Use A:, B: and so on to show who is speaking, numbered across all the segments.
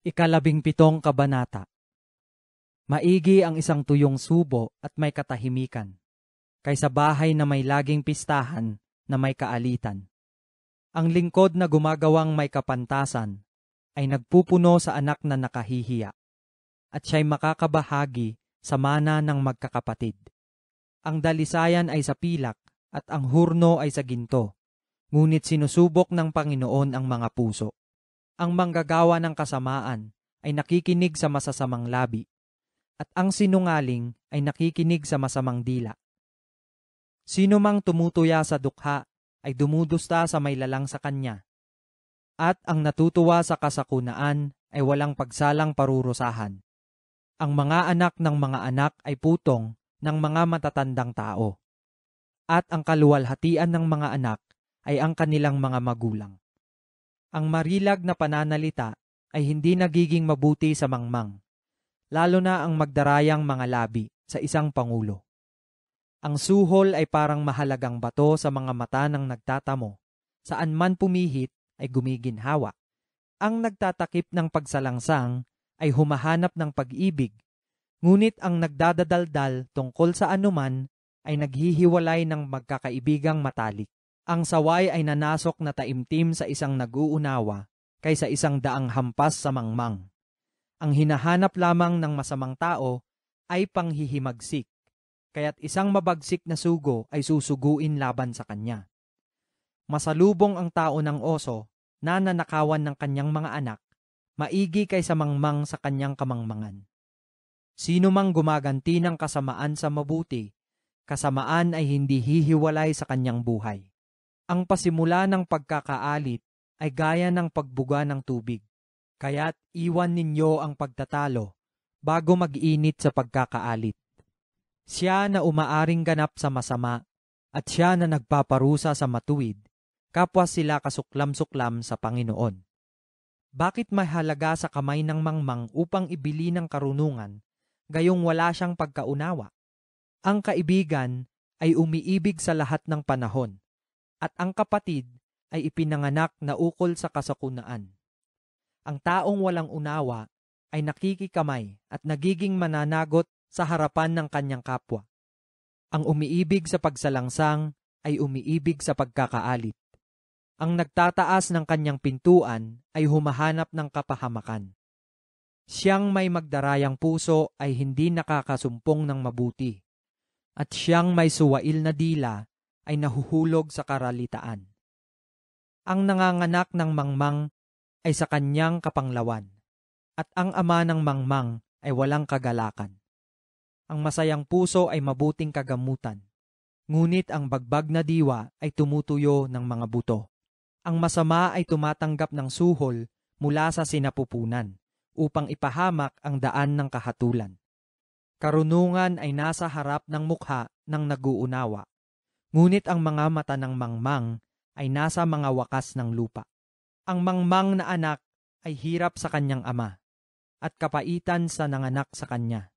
A: Ikalabing pitong kabanata. Maigi ang isang tuyong subo at may katahimikan, kaysa bahay na may laging pistahan na may kaalitan. Ang lingkod na gumagawang may kapantasan ay nagpupuno sa anak na nakahihiya, at siya'y makakabahagi sa mana ng magkakapatid. Ang dalisayan ay sa pilak at ang hurno ay sa ginto, ngunit sinusubok ng Panginoon ang mga puso. Ang manggagawa ng kasamaan ay nakikinig sa masasamang labi, at ang sinungaling ay nakikinig sa masamang dila. Sino mang tumutuya sa dukha ay dumudusta sa may lalang sa kanya, at ang natutuwa sa kasakunaan ay walang pagsalang parurusahan. Ang mga anak ng mga anak ay putong ng mga matatandang tao, at ang kaluwalhatian ng mga anak ay ang kanilang mga magulang. Ang marilag na pananalita ay hindi nagiging mabuti sa mangmang, lalo na ang magdarayang mga labi sa isang pangulo. Ang suhol ay parang mahalagang bato sa mga mata ng nagtatamo, saan man pumihit ay gumiginhawa. Ang nagtatakip ng pagsalangsang ay humahanap ng pag-ibig, ngunit ang nagdadadaldal tungkol sa anuman ay naghihiwalay ng magkakaibigang matalik. Ang saway ay nanasok na taimtim sa isang nag-uunawa kaysa isang daang hampas sa mangmang. Ang hinahanap lamang ng masamang tao ay panghihimagsik, kaya't isang mabagsik na sugo ay susuguin laban sa kanya. Masalubong ang tao ng oso na nanakawan ng kanyang mga anak, maigi kaysa mangmang sa kanyang kamangmangan. Sino mang gumaganti ng kasamaan sa mabuti, kasamaan ay hindi hihiwalay sa kanyang buhay. Ang pasimula ng pagkakaalit ay gaya ng pagbuga ng tubig, kaya't iwan ninyo ang pagtatalo bago mag-init sa pagkakaalit. Siya na umaaring ganap sa masama at siya na nagpaparusa sa matuwid, kapwa sila kasuklam-suklam sa Panginoon. Bakit mahalaga sa kamay ng mangmang upang ibili ng karunungan, gayong wala siyang pagkaunawa? Ang kaibigan ay umiibig sa lahat ng panahon, at ang kapatid ay ipinanganak na ukol sa kasakunaan. Ang taong walang unawa ay nakikikamay at nagiging mananagot sa harapan ng kanyang kapwa. Ang umiibig sa pagsalangsang ay umiibig sa pagkakaalit. Ang nagtataas ng kanyang pintuan ay humahanap ng kapahamakan. Siyang may magdarayang puso ay hindi nakakasumpong ng mabuti, at siyang may suwail na dila ay nahuhulog sa karalitaan. Ang nanganganak ng mangmang ay sa kanyang kapanglawan, at ang ama ng mangmang ay walang kagalakan. Ang masayang puso ay mabuting kagamutan, ngunit ang bagbag na diwa ay tumutuyo ng mga buto. Ang masama ay tumatanggap ng suhol mula sa sinapupunan upang ipahamak ang daan ng kahatulan. Karunungan ay nasa harap ng mukha ng naguunawa, ngunit ang mga mata ng mangmang ay nasa mga wakas ng lupa. Ang mangmang na anak ay hirap sa kanyang ama, at kapaitan sa nanganak sa kanya.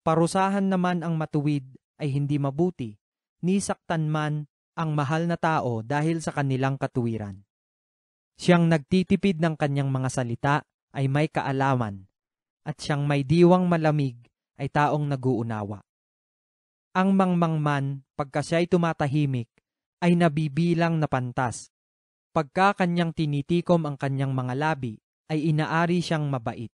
A: Parusahan naman ang matuwid ay hindi mabuti, ni saktan man ang mahal na tao dahil sa kanilang katuwiran. Siyang nagtitipid ng kanyang mga salita ay may kaalaman, at siyang may diwang malamig ay taong naguunawa. Ang mangmangman, pagka siya'y tumatahimik, ay nabibilang na pantas. Pagka kanyang tinitikom ang kanyang mga labi, ay inaari siyang mabait.